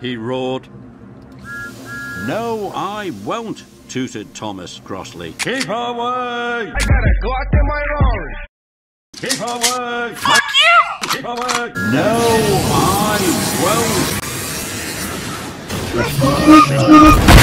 he roared. No, I won't, tooted Thomas crossly. Keep away! I got a Glock in my arm. Keep away! Fuck you! Keep away! No, I won't!